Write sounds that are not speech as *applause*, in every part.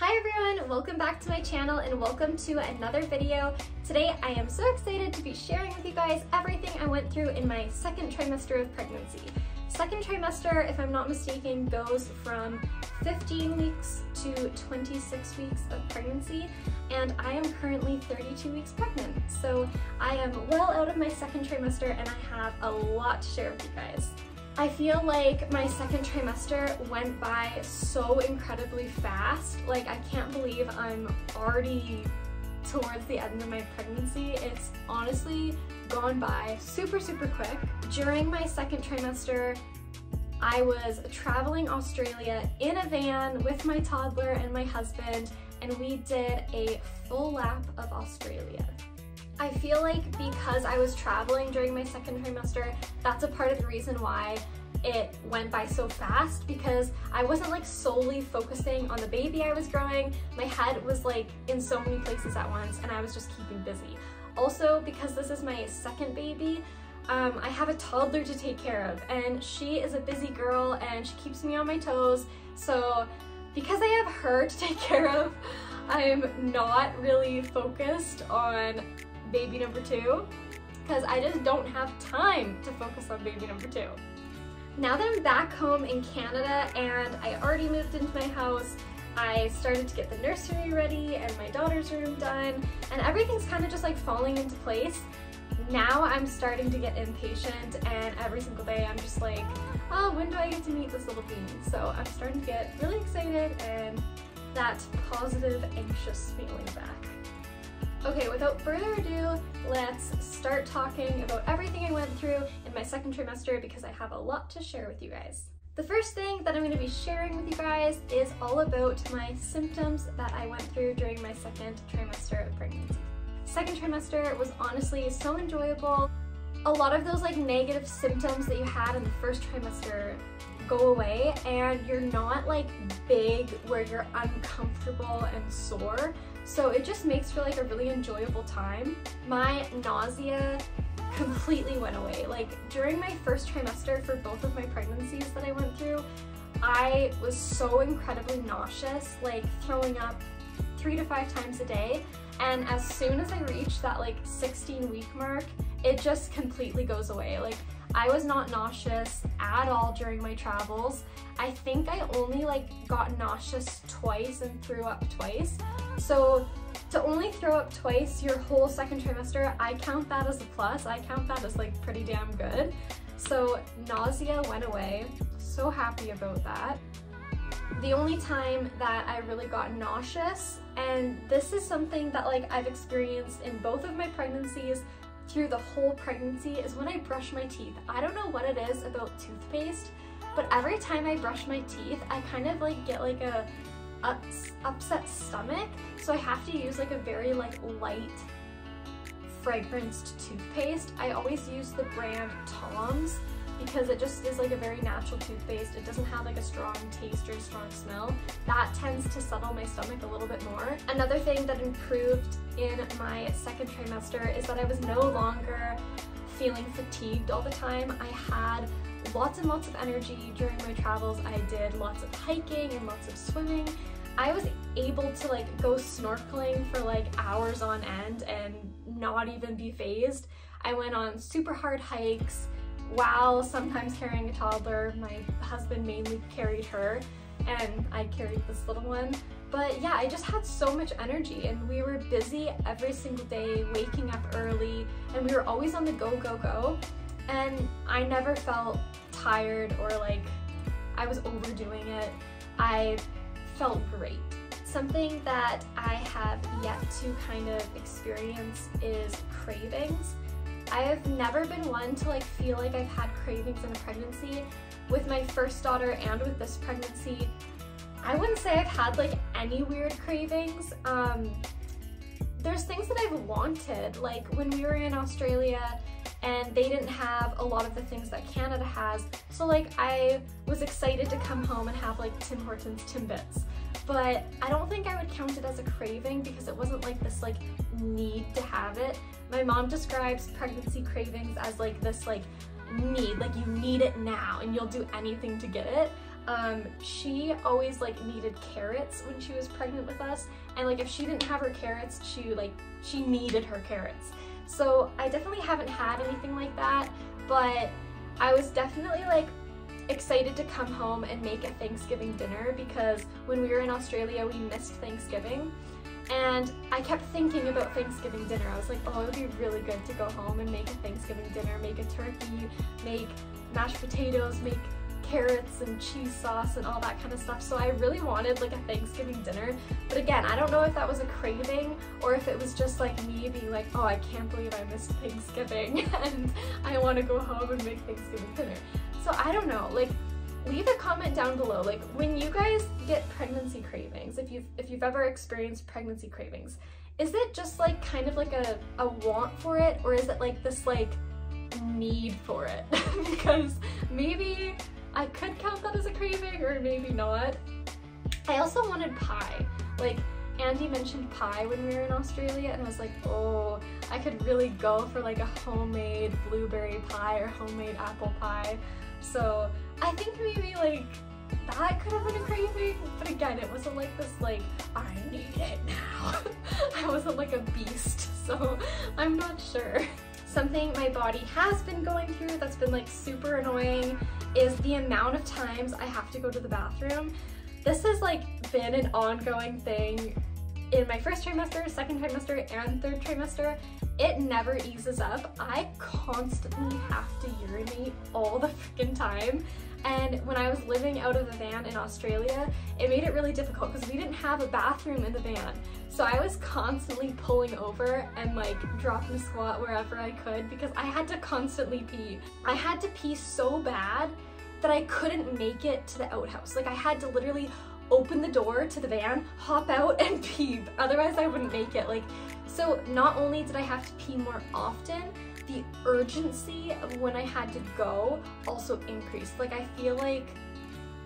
Hi everyone, welcome back to my channel and welcome to another video. Today I am so excited to be sharing with you guys everything I went through in my second trimester of pregnancy. Second trimester, if I'm not mistaken, goes from 15 weeks to 26 weeks of pregnancy and I am currently 32 weeks pregnant. So I am well out of my second trimester and I have a lot to share with you guys. I feel like my second trimester went by so incredibly fast. Like I can't believe I'm already towards the end of my pregnancy. It's honestly gone by super, super quick. During my second trimester, I was traveling Australia in a van with my toddler and my husband, and we did a full lap of Australia. I feel like because I was traveling during my second trimester, that's a part of the reason why it went by so fast because I wasn't like solely focusing on the baby I was growing. My head was like in so many places at once and I was just keeping busy. Also, because this is my second baby, um, I have a toddler to take care of and she is a busy girl and she keeps me on my toes. So because I have her to *laughs* take care of, I'm not really focused on baby number two because I just don't have time to focus on baby number two. Now that I'm back home in Canada and I already moved into my house, I started to get the nursery ready and my daughter's room done and everything's kind of just like falling into place. Now I'm starting to get impatient and every single day I'm just like, oh, when do I get to meet this little bean? So I'm starting to get really excited and that positive, anxious feeling back. Okay, without further ado, let's start talking about everything I went through in my second trimester because I have a lot to share with you guys. The first thing that I'm going to be sharing with you guys is all about my symptoms that I went through during my second trimester of pregnancy. Second trimester was honestly so enjoyable. A lot of those like negative symptoms that you had in the first trimester go away and you're not like big where you're uncomfortable and sore. So it just makes for like a really enjoyable time. My nausea completely went away. Like during my first trimester for both of my pregnancies that I went through, I was so incredibly nauseous, like throwing up three to five times a day. And as soon as I reached that like 16 week mark, it just completely goes away. Like I was not nauseous at all during my travels. I think I only like got nauseous twice and threw up twice. So to only throw up twice your whole second trimester, I count that as a plus. I count that as like pretty damn good. So nausea went away. So happy about that. The only time that I really got nauseous, and this is something that like I've experienced in both of my pregnancies through the whole pregnancy is when I brush my teeth. I don't know what it is about toothpaste, but every time I brush my teeth, I kind of like get like a ups, upset stomach. So I have to use like a very like light fragranced toothpaste. I always use the brand Tom's because it just is like a very natural toothpaste. It doesn't have like a strong taste or a strong smell. That tends to settle my stomach a little bit more. Another thing that improved in my second trimester is that I was no longer feeling fatigued all the time. I had lots and lots of energy during my travels. I did lots of hiking and lots of swimming. I was able to like go snorkeling for like hours on end and not even be phased. I went on super hard hikes, while sometimes carrying a toddler. My husband mainly carried her and I carried this little one. But yeah, I just had so much energy and we were busy every single day, waking up early, and we were always on the go, go, go. And I never felt tired or like I was overdoing it. I felt great. Something that I have yet to kind of experience is cravings. I have never been one to like feel like I've had cravings in a pregnancy. With my first daughter and with this pregnancy, I wouldn't say I've had like any weird cravings. Um, there's things that I've wanted, like when we were in Australia and they didn't have a lot of the things that Canada has. So like I was excited to come home and have like Tim Hortons Timbits. But I don't think I would count it as a craving because it wasn't like this like need to have it. My mom describes pregnancy cravings as like this like need, like you need it now and you'll do anything to get it. um, she always like needed carrots when she was pregnant with us. And like if she didn't have her carrots, she like, she needed her carrots. So I definitely haven't had anything like that, but I was definitely like excited to come home and make a Thanksgiving dinner because when we were in Australia, we missed Thanksgiving. And I kept thinking about Thanksgiving dinner. I was like, oh, it would be really good to go home and make a Thanksgiving dinner, make a turkey, make mashed potatoes, make carrots and cheese sauce and all that kind of stuff. So I really wanted like a Thanksgiving dinner. But again, I don't know if that was a craving or if it was just like me being like, oh, I can't believe I missed Thanksgiving *laughs* and I want to go home and make Thanksgiving dinner. So I don't know, like leave a comment down below. Like when you guys get pregnancy cravings, if you've, if you've ever experienced pregnancy cravings, is it just like kind of like a, a want for it or is it like this like need for it? *laughs* because maybe I could count that as a craving or maybe not. I also wanted pie. Like Andy mentioned pie when we were in Australia and I was like, oh, I could really go for like a homemade blueberry pie or homemade apple pie. So I think maybe like that could have been a craving, but again, it wasn't like this like, I need it now. *laughs* I wasn't like a beast, *laughs* so I'm not sure. Something my body has been going through that's been like super annoying is the amount of times I have to go to the bathroom. This has like been an ongoing thing in my first trimester, second trimester, and third trimester, it never eases up. I constantly have to urinate all the *laughs* freaking time. And when I was living out of the van in Australia, it made it really difficult because we didn't have a bathroom in the van. So I was constantly pulling over and like dropping a squat wherever I could because I had to constantly pee. I had to pee so bad that I couldn't make it to the outhouse. Like I had to literally open the door to the van, hop out *laughs* and pee. Otherwise I wouldn't make it. Like, so not only did I have to pee more often, the urgency of when I had to go also increased. Like I feel like,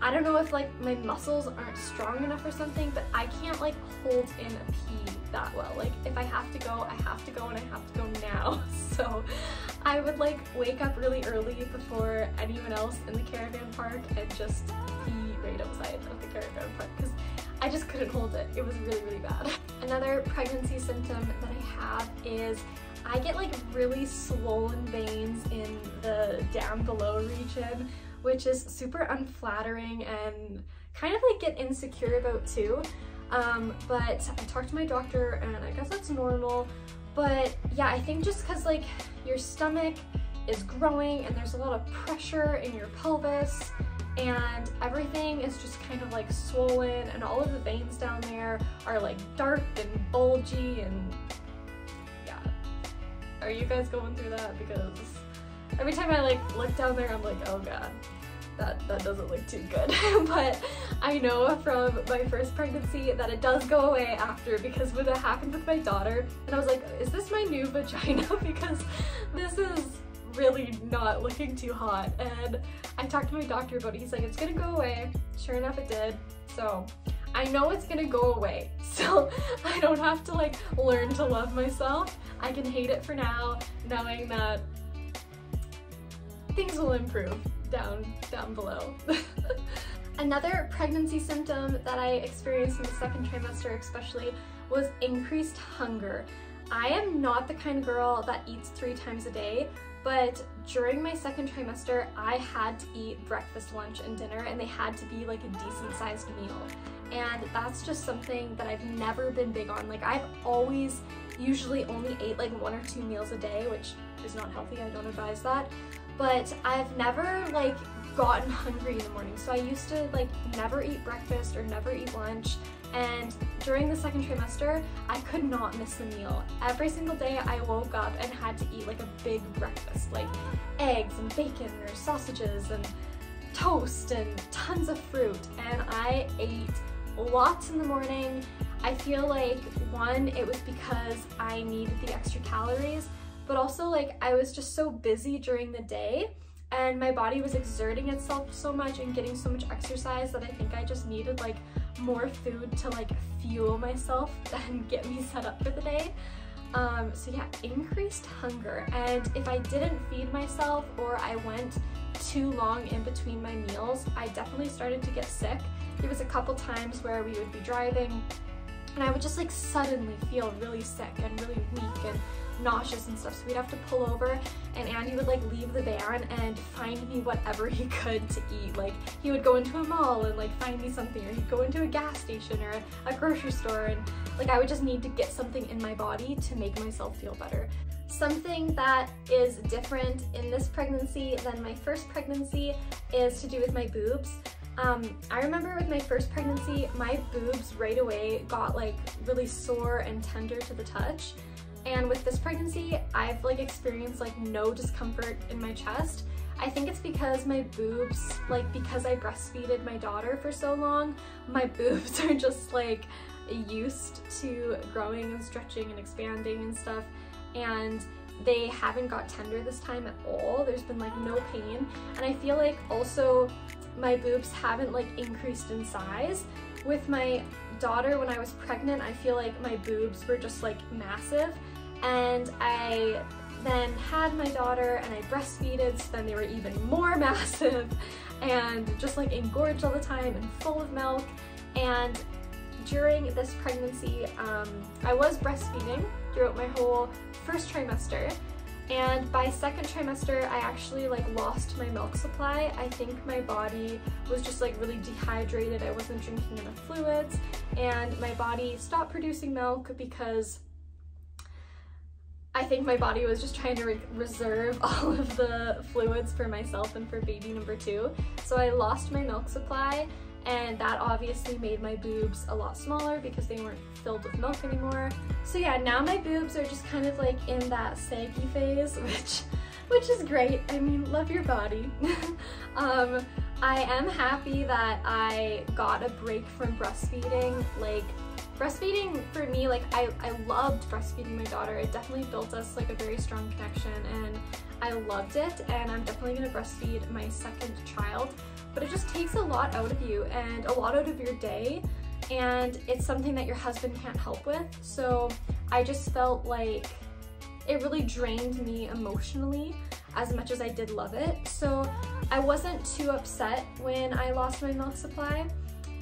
I don't know if like my muscles aren't strong enough or something, but I can't like hold in a pee that well. Like if I have to go, I have to go and I have to go now. *laughs* So I would like wake up really early before anyone else in the caravan park and just pee right outside of the caravan park because I just couldn't hold it. It was really, really bad. Another pregnancy symptom that I have is I get like really swollen veins in the down below region, which is super unflattering and kind of like get insecure about too. Um, but I talked to my doctor and I guess that's normal. But yeah, I think just cause like your stomach is growing and there's a lot of pressure in your pelvis and everything is just kind of like swollen and all of the veins down there are like dark and bulgy and. Are you guys going through that? Because every time I like look down there I'm like, oh god, that, that doesn't look too good. *laughs* but I know from my first pregnancy that it does go away after because when it happened with my daughter and I was like, is this my new *laughs* vagina? *laughs* because this is really not looking too hot. And I talked to my doctor about it. He's like, it's gonna go away. Sure enough, it did. So I know it's gonna go away. *laughs* So I don't have to like learn to love myself. I can hate it for now, knowing that things will improve down, down below. *laughs* Another pregnancy symptom that I experienced in the second trimester especially was increased hunger. I am not the kind of girl that eats three times a day, but during my second trimester, I had to eat breakfast, lunch, and dinner, and they had to be like a decent sized meal. And that's just something that I've never been big on. Like I've always usually only ate like one or two meals a day, which is not healthy, I don't advise that. But I've never like gotten *laughs* hungry in the morning. So I used to like never eat breakfast or never eat lunch and during the second trimester, I could not miss a meal. Every single day I woke up and had to eat like a big breakfast, like eggs and bacon or sausages and toast and tons of fruit. And I ate lots in the morning. I feel like one, it was because I needed the extra calories, but also like I was just so busy during the day and my body was exerting itself so much and getting so much exercise that I think I just needed like more food to like fuel myself *laughs* and get me set up for the day. Um, so yeah, increased hunger. And if I didn't feed myself or I went too long in between my meals, I definitely started to get sick. There was a couple times where we would be driving and I would just like suddenly feel really sick and really weak and nauseous and stuff. So we'd have to pull over and Andy would like leave the van and find me whatever he could to eat. Like he would go into a mall and like find me something or he'd go into a gas station or a, grocery store and like I would just need to get something in my body to make myself feel better. Something that is different in this pregnancy than my first pregnancy is to do with my boobs. Um, I remember with my first pregnancy, my boobs right away got like really sore and tender to the touch. And with this pregnancy, I've like experienced like no discomfort in my chest. I think it's because my boobs, like because I breastfeeded my daughter for so long, my *laughs* boobs are just like used to growing and stretching and expanding and stuff. And they haven't got tender this time at all. There's been like no pain. And I feel like also my boobs haven't like increased in size. With my daughter when I was pregnant, I feel like my boobs were just like massive. And I then had my daughter and I breastfeeded so then they were even more *laughs* massive and just like engorged all the time and full of milk. And during this pregnancy um, I was breastfeeding throughout my whole first trimester and by second trimester I actually like lost my milk supply. I think my body was just like really dehydrated. I wasn't drinking enough fluids and my body stopped producing milk because I think my body was just trying to re reserve *laughs* all of the fluids for myself and for baby number two. So I lost my milk supply and that obviously made my boobs a lot smaller because they weren't filled with milk anymore. So yeah, now my boobs are just kind of like in that saggy phase, *laughs* which which is great. I mean, love your body. *laughs* um, I am happy that I got a break from breastfeeding. Like, breastfeeding for me, like, I, I loved breastfeeding my daughter. It definitely built us, like, a very strong connection, and I loved it, and I'm definitely gonna breastfeed my second child but it just takes a lot out of you and a lot out of your day and it's something that your husband can't help with. So I just felt like it really drained me emotionally as much as I did love it. So I wasn't too upset when I lost my milk supply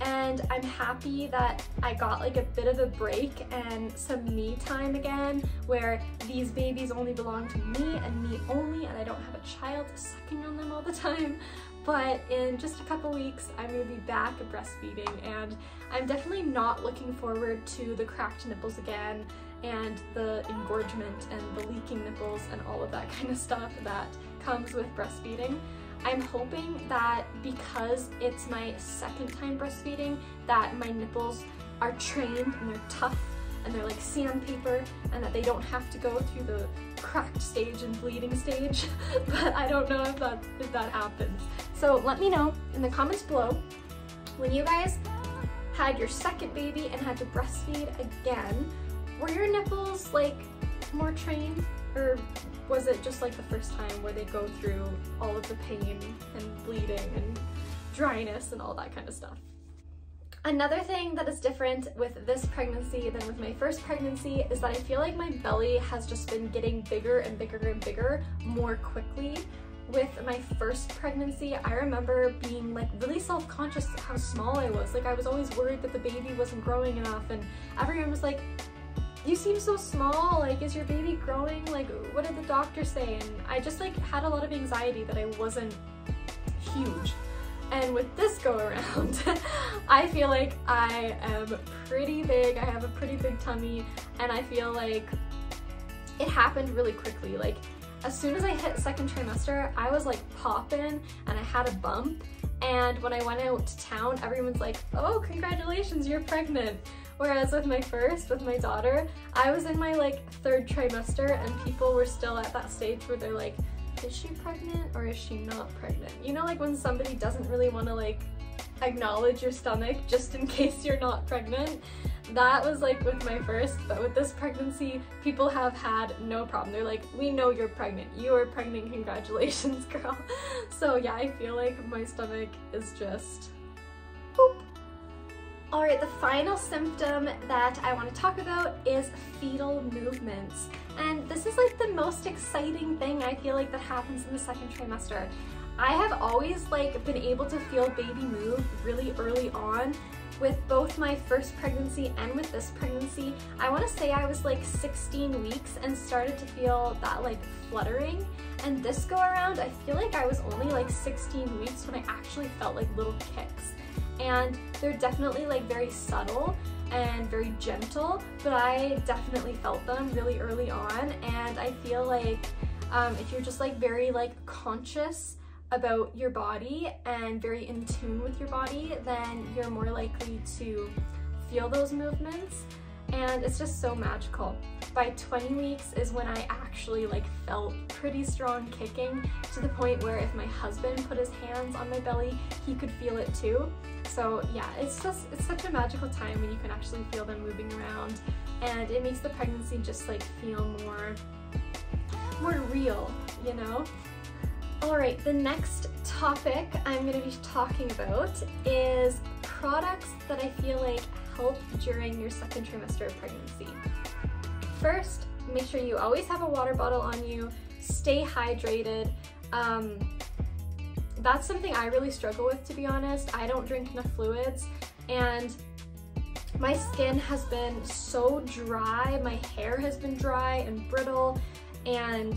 and I'm happy that I got like a bit of a break and some me time again where these babies only belong to me and me only and I don't have a child sucking on them all the time but in just a couple weeks I'm gonna be back breastfeeding and I'm definitely not looking forward to the cracked nipples again and the engorgement and the leaking nipples and all of that *laughs* kind of stuff that comes with breastfeeding. I'm hoping that because it's my second time breastfeeding that my nipples are trained and they're tough and they're like sandpaper and that they don't have to go through the cracked stage and bleeding stage. *laughs* But I don't know if that if that happens. So let me know in the comments below when you guys had your second baby and had to breastfeed again, were your nipples like more trained or was it just like the first time where they go through all of the pain and bleeding and dryness and all that kind of stuff? Another thing that is different with this pregnancy than with my first pregnancy is that I feel like my belly has just been getting bigger and bigger and bigger more quickly with my first pregnancy, I remember being like really self-conscious how small I was. Like I was always worried that the baby wasn't growing enough and everyone was like, you seem so small, like is your baby growing? Like what did the doctor say? And I just like had a lot of anxiety that I wasn't huge. And with this go around, *laughs* I feel like I am pretty big, I have a pretty big tummy, and I feel like it happened really quickly. Like as soon as I hit second trimester, I was like popping and I had a bump. And when I went out to town, everyone's like, oh, congratulations, you're pregnant. Whereas with my first, with my daughter, I was in my like third trimester and people were still at that stage where they're like, is she pregnant or is she not pregnant? You know, like when somebody doesn't really want to like acknowledge your stomach just in *laughs* case you're not pregnant. That was like with my first, but with this pregnancy, people have had no problem. They're like, we know you're pregnant. You are pregnant, congratulations, *laughs* girl. So yeah, I feel like my stomach is just boop. All right, the final symptom that I want to talk about is fetal movements. And this is like the most exciting thing I feel like that happens in the second trimester. I have always like been able to feel baby move really early on with both my first pregnancy and with this pregnancy. I want to say I was like 16 weeks and started to feel that like fluttering and this go around I feel like I was only like 16 weeks when I actually felt like little kicks and they're definitely like very subtle and very gentle, but I definitely felt them really early on. And I feel like um, if you're just like very like conscious about your body and very in tune with your body, then you're more likely to feel those movements. And it's just so magical. By 20 weeks is when I actually like felt pretty strong kicking to the point where if my husband put his hands on my belly, he could feel it too. So yeah, it's just, it's such a magical time when you can actually feel them moving around and it makes the pregnancy just like feel more, more real, you know? All right, the next topic I'm gonna be talking about is products that I feel like during your second trimester of pregnancy. First, make sure you always have a water bottle on you, stay hydrated. Um, that's something I really struggle with to be honest. I don't drink enough fluids and my skin has been so dry, my hair has been dry and brittle and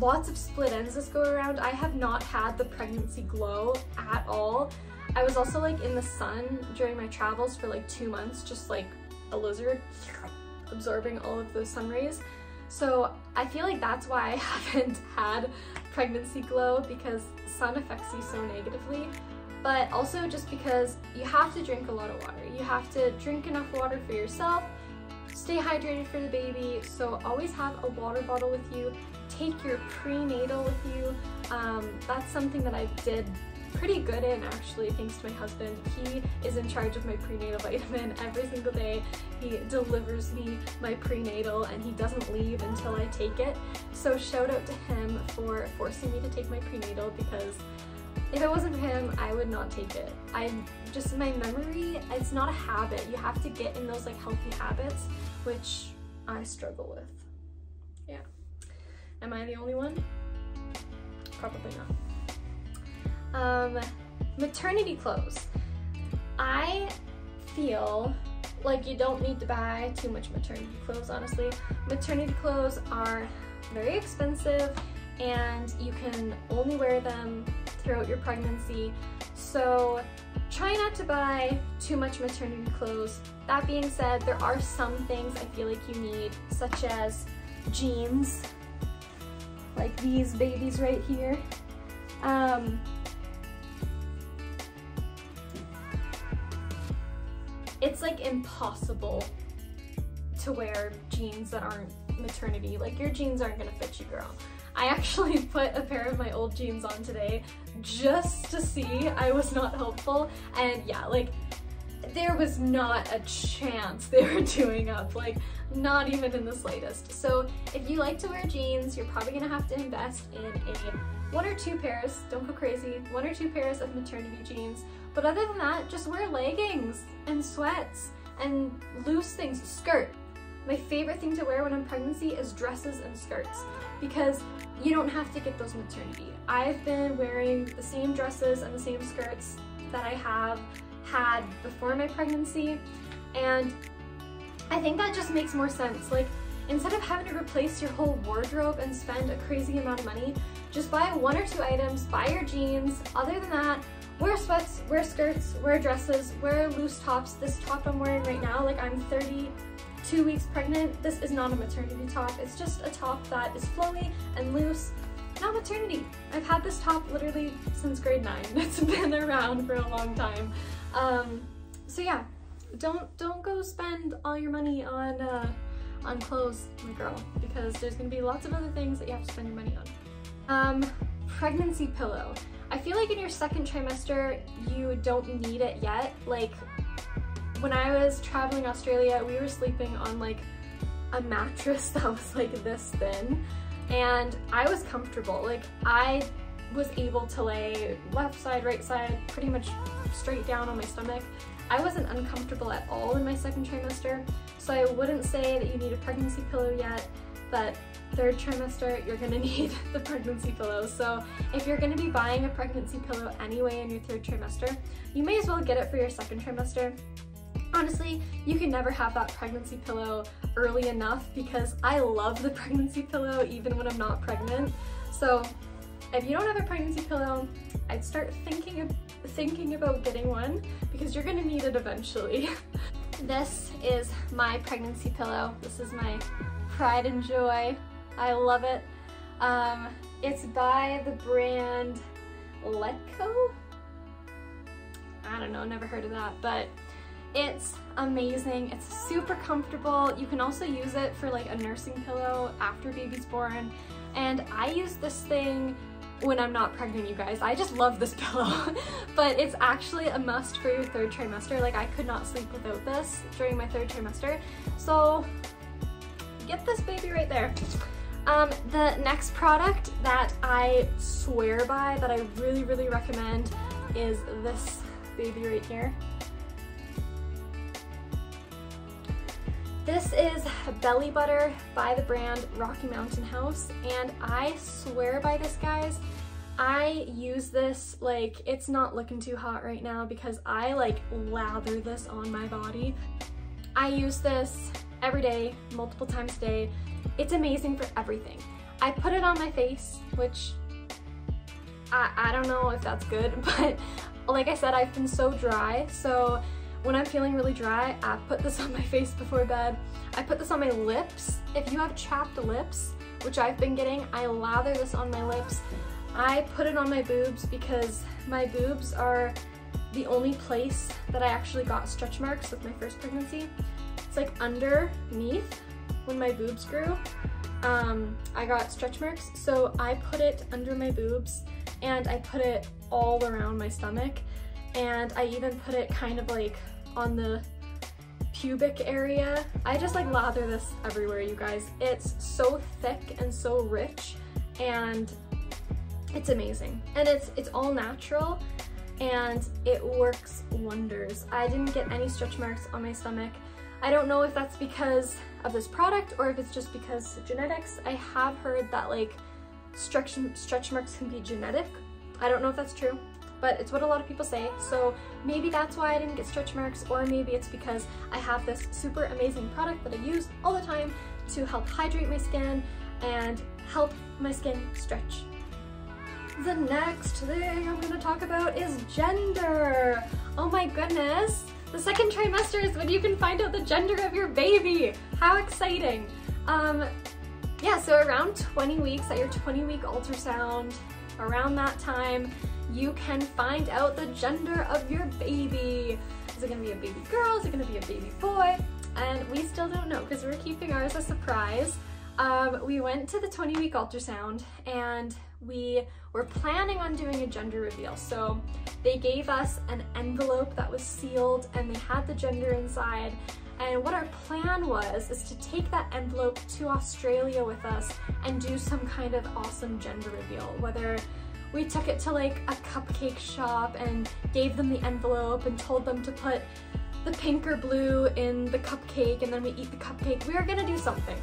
lots of split ends this go around. I have not had the pregnancy glow at all. I was also like in the sun during my travels for like two months, just like a lizard absorbing all of the sun rays. So I feel like that's why I *laughs* haven't had pregnancy glow because sun affects you so negatively but also just because you have to drink a lot of water. You have to drink enough water for yourself, stay hydrated for the baby, so always have a water bottle with you take your prenatal with you. Um, that's something that I did pretty good in actually thanks to my husband. He is in charge of my prenatal vitamin every single day. He delivers me my prenatal and he doesn't leave until I take it. So shout out to him for forcing me to take my prenatal because if it wasn't for him, I would not take it. I just, my memory, it's not a habit. You have to get in those like healthy habits, which I struggle with. Yeah. Am I the only one? Probably not. Um, maternity clothes. I feel like you don't need to buy too much maternity clothes, honestly. Maternity clothes are very expensive and you can only wear them throughout your pregnancy. So try not to buy too much maternity clothes. That being said, there are some things I feel like you need, such as jeans, like these babies right here. Um, it's like impossible to wear jeans that aren't maternity. Like your jeans aren't gonna fit you, girl. I actually *laughs* put a pair of my old jeans on today just to see I was not helpful. And yeah, like there was not a chance they were *laughs* doing up, like not even in the slightest. So if you like to wear jeans, you're probably gonna have to invest in a one or two pairs, don't go crazy, one or two pairs of maternity jeans. But other than that, just wear leggings and sweats and loose things, skirt. My favorite thing to wear when I'm pregnancy is dresses and skirts because you don't have to get those maternity. I've been wearing the same dresses and the same skirts that I have had before my pregnancy and I think that just makes more sense. Like instead of having to replace your whole wardrobe and spend a crazy amount of money, just buy one or two items, buy your jeans. Other than that, wear sweats, wear skirts, wear dresses, wear loose tops. This top I'm wearing right now, like I'm 32 weeks pregnant. This is not a maternity top. It's just a top that is flowy and loose not maternity. I've had this top literally since grade nine. *laughs* It's been around for a long time. Um, so yeah, don't don't go spend all your money on uh, on clothes, my girl, because there's gonna be lots of other things that you have to spend your money on. Um, pregnancy pillow. I feel like in your second trimester, you don't need it yet. Like when I was traveling Australia, we were sleeping on like a mattress *laughs* that was like this thin and I was comfortable. Like I was able to lay left side, right side, pretty much straight down on my stomach. I wasn't uncomfortable at all in my second trimester, so I wouldn't say that you need a pregnancy pillow yet. but third trimester, you're gonna *laughs* need the pregnancy pillow. So if you're gonna be buying a pregnancy pillow anyway in your third trimester, you may as well get it for your second trimester. Honestly, you can never have that pregnancy pillow early enough because I love the pregnancy pillow even when I'm not pregnant. So if you don't have a pregnancy pillow, I'd start thinking of, thinking about getting one because you're gonna need it eventually. *laughs* this is my pregnancy pillow. This is my pride and joy. I love it. Um, it's by the brand Leachco. I don't know, never heard of that, but it's amazing. It's super comfortable. You can also use it for like a nursing pillow after baby's born. And I use this thing when I'm not pregnant, you guys. I just love this *laughs* pillow, but it's actually a must for your third trimester. Like I could not sleep without this during my third trimester. So get this baby right there. Um, the next product that I swear by, that I really, really recommend is this baby right here. This is Belly Butter by the brand Rocky Mountain House and I swear by this guys. I use this like it's not looking too hot right now because I like lather this on my body. I use this every day, multiple times a day. It's amazing for everything. I put it on my face, which I, I don't know if that's good, *laughs* but like I said, I've been so dry, so when I'm feeling really dry, I put this *laughs* on my face before bed. I put this on my lips. If you have chapped lips, which I've been getting, I lather this on my lips. I put it on my boobs because my boobs are the only place that I actually got stretch marks with my first pregnancy. It's like underneath when my boobs grew. Um, I got stretch marks, so I put it under my boobs and I put it all around my stomach and I even put it kind of like on the pubic area. I just like lather this everywhere, you guys. It's so thick and so rich and it's amazing. And it's, it's all natural and it works wonders. I didn't get any stretch marks on my stomach. I don't know if that's because of this product or if it's just because genetics. I have heard that like stretch, stretch marks can be genetic. I don't know if that's true but it's what a lot of people say. So maybe that's why I didn't get stretch marks or maybe it's because I have this super amazing product that I use all the time to help hydrate my skin and help my skin stretch. The next thing I'm gonna talk about is gender. Oh my goodness. The second trimester is when you can find out the gender of your baby. How exciting. Um, yeah, so around 20 weeks at your 20 week ultrasound, around that time, you can find out the gender of your baby. Is it gonna be a baby girl? Is it gonna be a baby boy? And we still don't know because we're keeping ours a surprise. Um, we went to the 20 week ultrasound and we were planning on doing a gender reveal. So they gave us an envelope that was sealed and they had the gender inside. And what our plan was is to take that envelope to Australia with us and do some kind of awesome gender reveal, whether we took it to like a cupcake shop and gave them the envelope and told them to put the pink or blue in the cupcake and then we eat the cupcake. We were gonna do something.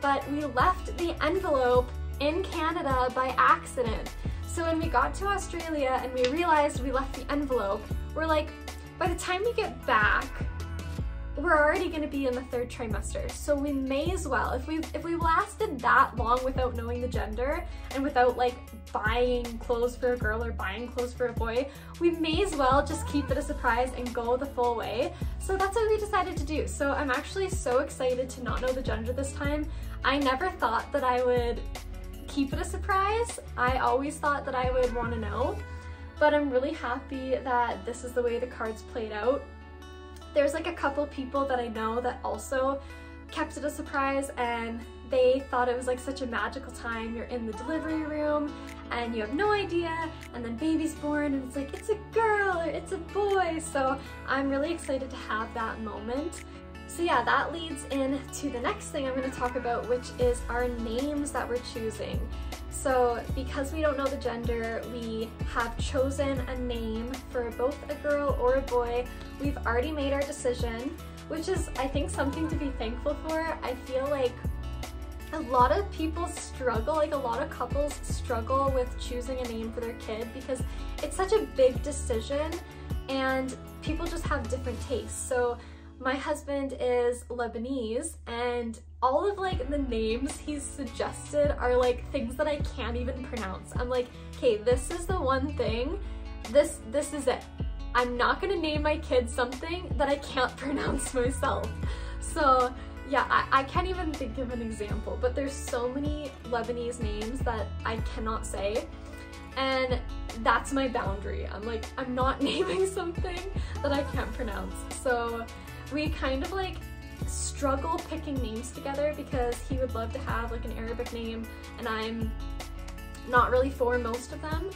But we left the envelope in Canada by accident. So when we got to Australia and we realized we left the envelope, we're like, by the time we get back, we're already gonna be in the third trimester. So we may as well, if we if we lasted that long without knowing the gender and without like buying clothes for a girl or buying clothes for a boy, we may as well just keep it a surprise and go the full way. So that's what we decided to do. So I'm actually so excited to not know the gender this time. I never thought that I would keep it a surprise. I always thought that I would wanna know, but I'm really happy that this is the way the cards played out. There's like a couple people that I know that also kept it a surprise and they thought it was like such a magical time. You're in the delivery room and you have no idea and then baby's born and it's like it's a girl or it's a boy. So I'm really excited to have that moment. So yeah, that leads in to the next thing I'm going to talk about, which is our names that we're choosing. So because we don't know the gender, we have chosen a name for both a girl or a boy. We've already made our decision, which is I think something to be thankful for. I feel like a lot of people struggle, like a lot of couples struggle with choosing a name for their kid because it's such a big decision and people just have different tastes. So my husband is Lebanese and all of like the names he's suggested are like things that I can't even pronounce. I'm like, okay, this is the one thing, this, this is it. I'm not gonna name my kid something that I can't *laughs* pronounce myself. So yeah, I, I can't even think of an example, but there's so many Lebanese names that I cannot say. And that's my boundary. I'm like, I'm not *laughs* naming something that I can't pronounce. So we kind of like struggle picking names together because he would love to have like an Arabic name and I'm not really for most of them.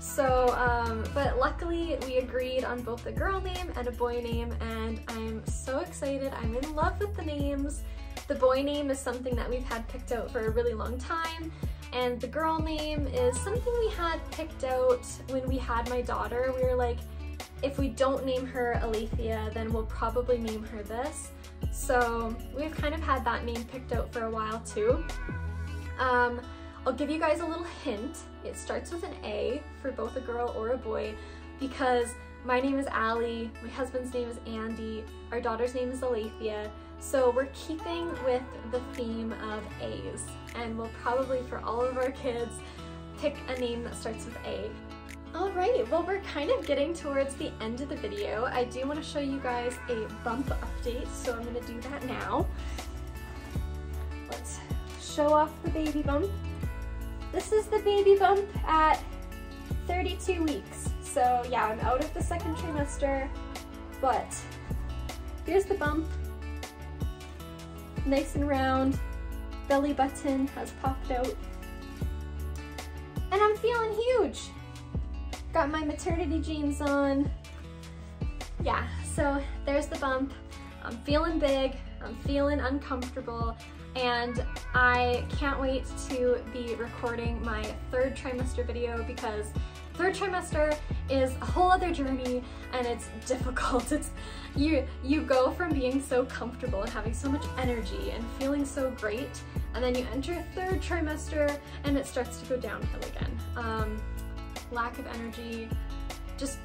So, um, but luckily we agreed on both a girl name and a boy name and I'm so excited. I'm in love with the names. The boy name is something that we've had picked out for a really long time and the girl name is something we had picked out when we had my daughter. We were like, if we don't name her Alethea, then we'll probably name her this. So we've kind of had that name picked out for a while too. Um, I'll give you guys a little hint. It starts with an A for both a girl or a boy because my name is Ally, my husband's name is Andy, our daughter's name is Alethea. So we're keeping with the theme of A's and we'll probably for all of our kids pick a name that starts with A. Alright, well we're kind of getting towards the end of the video. I do want to show you guys a bump update, so I'm going to do that now. Let's show off the baby bump. This is the baby bump at 32 weeks. So yeah, I'm out of the second trimester, but here's the bump. Nice and round, belly button has popped out. And I'm feeling huge. Got my maternity jeans on. Yeah, so there's the bump. I'm feeling big, I'm feeling uncomfortable, and I can't wait to be recording my third trimester video because third trimester is a whole other journey and it's difficult. *laughs* It's you you go from being so comfortable and having so much energy and feeling so great and then you enter third trimester and it starts to go downhill again. Um, lack of energy, just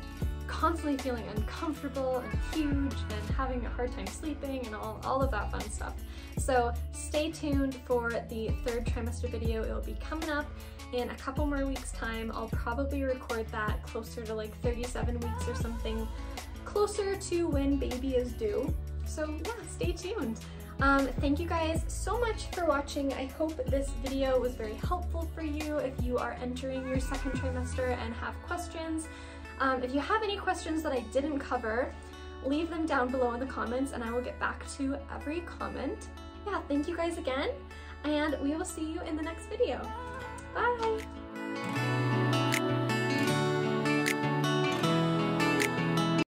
constantly feeling uncomfortable and huge and having a hard time sleeping and all, all of that fun stuff. So stay tuned for the third trimester video. It will be coming up in a couple more weeks time. I'll probably record that closer to like 37 weeks or something closer to when baby is due. So yeah, stay tuned. Um, thank you guys so much for watching. I hope this video was very helpful for you if you are entering your second trimester and have questions. Um, if you have any questions that I didn't cover, leave them down below in the comments and I will get back to every comment. Yeah, thank you guys again and we will see you in the next video.